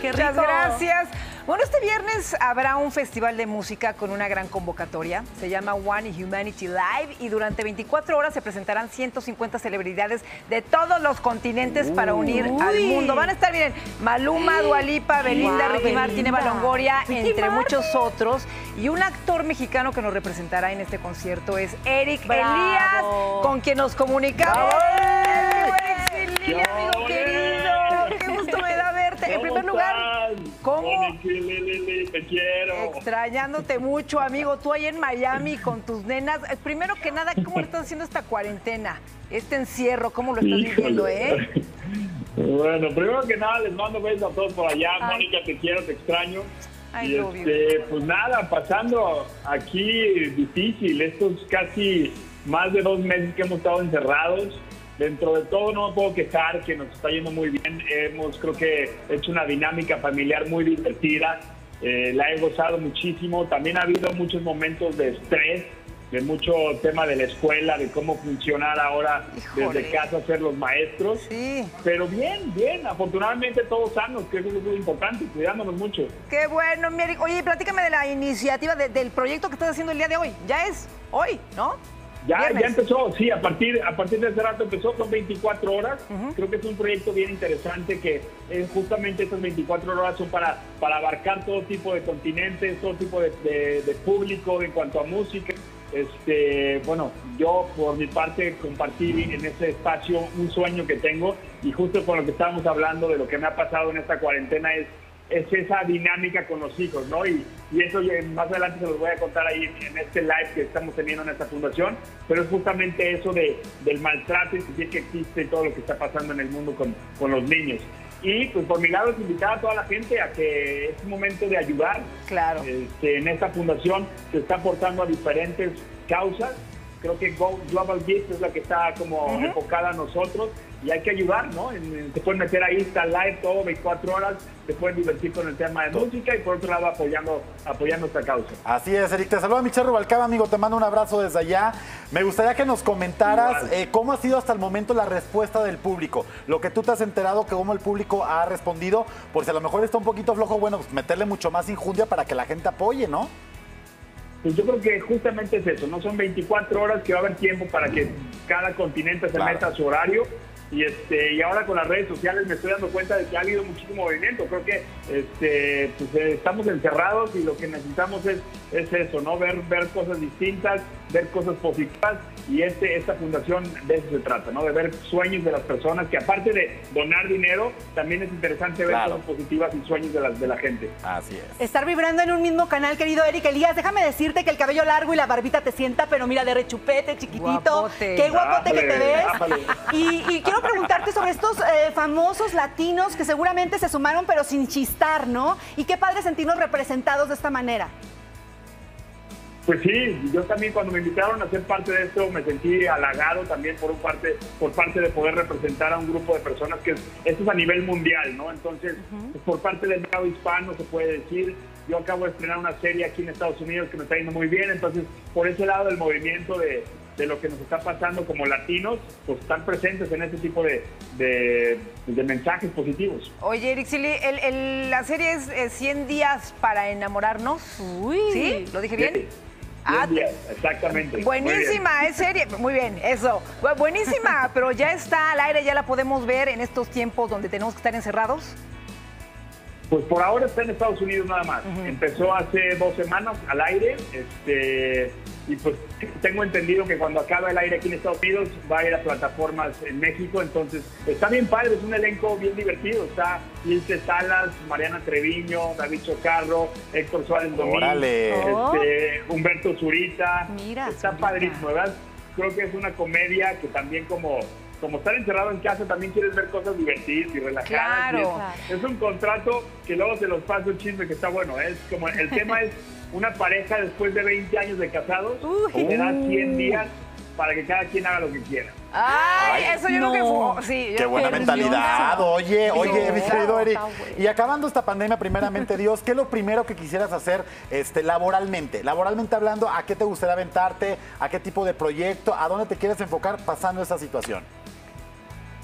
Qué rico. Muchas gracias. Bueno, este viernes habrá un festival de música con una gran convocatoria. Se llama One Humanity Live y durante 24 horas se presentarán 150 celebridades de todos los continentes para unir al mundo. Van a estar, miren, Maluma, Dualipa, Belinda, Ricky Martin, Eva. Longoria, Ricky entre Martin. muchos otros. Y un actor mexicano que nos representará en este concierto es Eric Bravo. Elías, con quien nos comunicamos. ¡Bravo! Eric Lili, amigo ¡Ole! querido, qué gusto me da verte. En primer lugar, ¿cómo? Mónica, Lili, te quiero. Extrañándote mucho, amigo. Tú ahí en Miami con tus nenas. Eh, Primero que nada, ¿cómo le estás haciendo esta cuarentena? Este encierro, ¿cómo lo estás Híjole. viviendo, eh? Bueno, primero que nada, les mando besos a todos por allá. Ay. Mónica, te quiero, te extraño. I y este, pues nada, pasando aquí difícil, estos casi más de dos meses que hemos estado encerrados. Dentro de todo no me puedo quejar, que nos está yendo muy bien. Hemos creo que hecho una dinámica familiar muy divertida. Eh, la he gozado muchísimo. También ha habido muchos momentos de estrés, de mucho tema de la escuela, de cómo funcionar ahora Híjole. desde casa ser los maestros. Sí. Pero bien, bien, afortunadamente todos sanos, que eso es muy importante, cuidándonos mucho. Qué bueno, mi Eric. Oye, platícame de la iniciativa, de- del proyecto que estás haciendo el día de hoy. Ya es hoy, ¿no? Ya, Viernes. ya empezó, sí, a partir, a partir de ese rato empezó, son 24 horas. Creo que es un proyecto bien interesante que eh, justamente estas 24 horas son para, para abarcar todo tipo de continentes, todo tipo de, de- de público en cuanto a música. Este, bueno, yo por mi parte compartí en ese espacio un sueño que tengo y justo con lo que estábamos hablando de lo que me ha pasado en esta cuarentena es es esa dinámica con los hijos, ¿no? Y, y eso más adelante se los voy a contar ahí en, en este live que estamos teniendo en esta fundación, pero es justamente eso de, del maltrato y que existe y todo lo que está pasando en el mundo con, con los niños. Y pues por mi lado es invitar a toda la gente a que es momento de ayudar. Claro. Este, en esta fundación se está aportando a diferentes causas. Creo que Go- Global Gift es la que está como enfocada a nosotros y hay que ayudar, ¿no? En- en- se pueden meter ahí, está live todo, 24 horas, se pueden divertir con el tema de música y por otro lado apoyando, apoyando esta causa. Así es, Eric. Te saluda Michelle Rubalcaba, amigo. Te mando un abrazo desde allá. Me gustaría que nos comentaras eh, cómo ha sido hasta el momento la respuesta del público. Lo que tú te has enterado, que cómo el público ha respondido. Por si a lo mejor está un poquito flojo, bueno, pues meterle mucho más injundia para que la gente apoye, ¿no? Pues yo creo que justamente es eso, no son 24 horas que va a haber tiempo para que cada continente se Claro. meta a su horario. Y este y ahora con las redes sociales me estoy dando cuenta de que ha habido muchísimo movimiento. Creo que este pues, eh, estamos encerrados y lo que necesitamos es, es eso, ¿no? Ver, ver cosas distintas, ver cosas positivas. Y este, esta fundación de eso se trata, ¿no? De ver sueños de las personas, que aparte de donar dinero, también es interesante ver Claro. cosas positivas y sueños de la, de la gente. Así es. Estar vibrando en un mismo canal, querido Eric Elías. Déjame decirte que el cabello largo y la barbita te sienta, pero mira, de rechupete, chiquitito. Guapote. Qué guapote que te ves. Y, y quiero preguntarte sobre estos eh, famosos latinos que seguramente se sumaron, pero sin chistar, ¿no? Y qué padre sentirnos representados de esta manera. Pues sí, yo también cuando me invitaron a ser parte de esto me sentí halagado también por un parte, por parte de poder representar a un grupo de personas que es- esto es a nivel mundial, ¿no? Entonces, pues, por parte del mercado hispano se puede decir, yo acabo de estrenar una serie aquí en Estados Unidos que me está yendo muy bien, entonces por ese lado del movimiento de, de lo que nos está pasando como latinos, pues están presentes en este tipo de, de- de mensajes positivos. Oye, Eric Silly, el- el- la serie es eh, 100 días para enamorarnos. Uy. ¿Sí? ¿Lo dije bien? Sí, Ah, bien, exactamente. Buenísima, es serie. Muy bien, eso. Bu- Buenísima, pero ya está al aire, ya la podemos ver en estos tiempos donde tenemos que estar encerrados. Pues por ahora está en Estados Unidos nada más. Empezó hace dos semanas al aire, este, y pues tengo entendido que cuando acabe el aire aquí en Estados Unidos va a ir a plataformas en México, entonces está bien padre, es un elenco bien divertido. Está Ilse Salas, Mariana Treviño, David Chocarro, Héctor Suárez Domínguez, este, Humberto Zurita. Mira, está Zurita. padrísimo, ¿verdad? Creo que es una comedia que también como... Como estar encerrado en casa, también quieres ver cosas divertidas y relajadas. y Claro. es- es un contrato que luego se los paso un chisme que está bueno. Es como el tema es una pareja después de 20 años de casados Uy. le da 100 días para que cada quien haga lo que quiera. Ay, eso yo no. creo que fue. Sí, yo- Qué buena mentalidad. Oye, oye, No, mi querido Eric. Y acabando esta pandemia, primeramente Dios, ¿qué es lo primero que quisieras hacer este, laboralmente? Laboralmente hablando, ¿a qué te gustaría aventarte? ¿A qué tipo de proyecto? ¿A dónde te quieres enfocar pasando esta situación?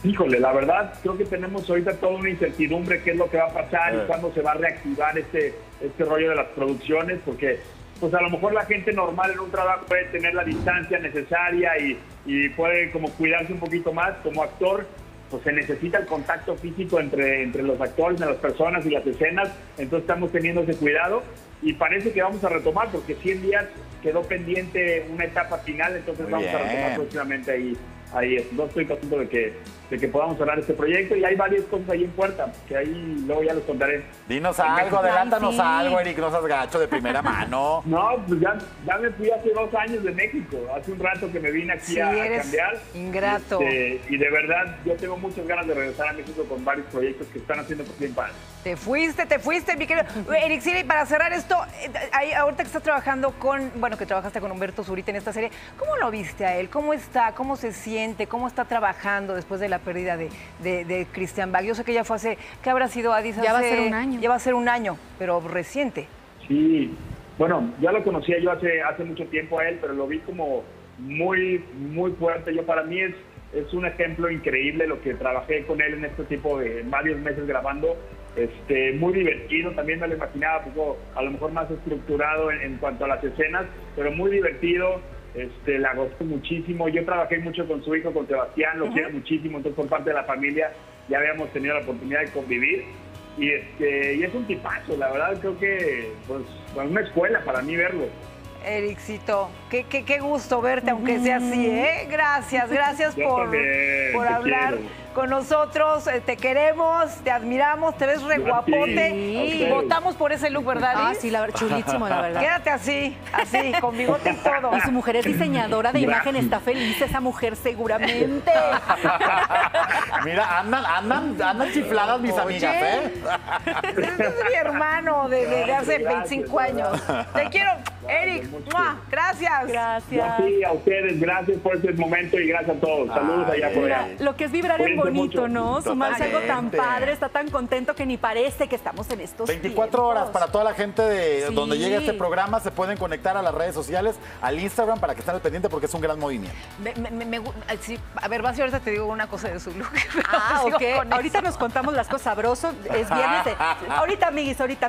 Híjole, la verdad, creo que tenemos ahorita toda una incertidumbre qué es lo que va a pasar y Eh. cuándo se va a reactivar este, este rollo de las producciones, porque pues a lo mejor la gente normal en un trabajo puede tener la distancia necesaria y, y puede como cuidarse un poquito más. Como actor, pues se necesita el contacto físico entre, entre los actores, entre las personas y las escenas, entonces estamos teniendo ese cuidado y parece que vamos a retomar porque 100 días quedó pendiente una etapa final, entonces Muy vamos a retomar próximamente ahí. Ahí no estoy contento de que, de que podamos hablar de este proyecto y hay varias cosas ahí en puerta, que ahí luego ya les contaré. Dinos En algo, México. adelántanos Ay, sí. algo, Eric, no seas gacho de primera mano. No, pues ya, ya me fui hace dos años de México. Hace un rato que me vine aquí Sí, a, cambiar. ingrato. Este, y de verdad, yo tengo muchas ganas de regresar a México con varios proyectos que están haciendo por bien padres. Te fuiste, te fuiste, mi querido. Eric Siri, para cerrar esto, eh, ahí, ahorita que estás trabajando con, bueno, que trabajaste con Humberto Zurita en esta serie, ¿cómo lo viste a él? ¿Cómo está? ¿Cómo se siente? ¿Cómo está trabajando después de la pérdida de, de, de Christian Bach? Yo sé que ya fue hace, ¿qué habrá sido, Adis? Ya va a ser un año. Ya va a ser un año, pero reciente. Sí, bueno, ya lo conocía yo hace, hace mucho tiempo a él, pero lo vi como muy, muy fuerte. Yo para mí es, es un ejemplo increíble lo que trabajé con él en este tipo de varios meses grabando. Este, muy divertido, también me lo imaginaba poco, a lo mejor más estructurado en, en cuanto a las escenas, pero muy divertido. Este, la gozó muchísimo. Yo trabajé mucho con su hijo, con Sebastián, lo quiero muchísimo. Entonces, por parte de la familia, ya habíamos tenido la oportunidad de convivir. Y, este, y es un tipazo, la verdad, creo que pues, es una escuela para mí verlo. Ericito, qué, qué, qué gusto verte, aunque sea así, ¿eh? Gracias, gracias Yo por, también, por hablar quiero. con nosotros. eh, Te queremos, te admiramos, te ves re guapote. Y votamos por ese look, ¿verdad? Ah, sí, la, verdad, chulísimo, la verdad. Quédate así, así, con bigote y todo. Y su mujer es diseñadora de imagen, está feliz esa mujer seguramente. Mira, andan, andan, andan chifladas mis Oye. amigas, ¿eh? Este es mi hermano de, de- de hace Gracias, 25 años. Te quiero, Eric. Gracias. Y a Gracias. ti, a ustedes, gracias por este momento y gracias a todos. Saludos Ay, allá por allá. lo que es vibrar en bonito, mucho. ¿no? Sumarse algo tan padre, está tan contento que ni parece que estamos en estos 24 horas para toda la gente de Sí. donde llega este programa. Se pueden conectar a las redes sociales, al Instagram para que estén al pendiente porque es un gran movimiento. Me- me- me- me gu- ay, sí, a ver, vas y ahorita te digo una cosa de su look. Ah, ok. Ahorita eso. nos contamos las cosas sabrosas. Es viernes. Ahorita, amiguis, ahorita.